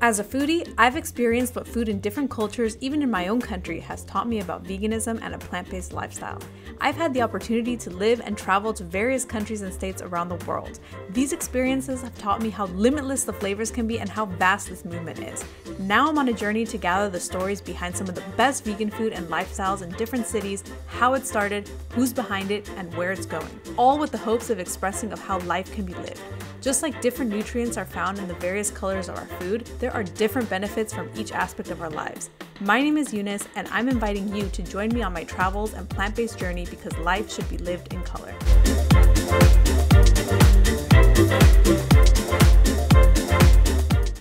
As a foodie, I've experienced what food in different cultures, even in my own country, has taught me about veganism and a plant based lifestyle. I've had the opportunity to live and travel to various countries and states around the world. These experiences have taught me how limitless the flavors can be and how vast this movement is. Now I'm on a journey to gather the stories behind some of the best vegan food and lifestyles in different cities, how it started, who's behind it, and where it's going, all with the hopes of expressing of how life can be lived. Just like different nutrients are found in the various colors of our food, there are different benefits from each aspect of our lives. My name is Eunice, and I'm inviting you to join me on my travels and plant based journey because life should be lived in color.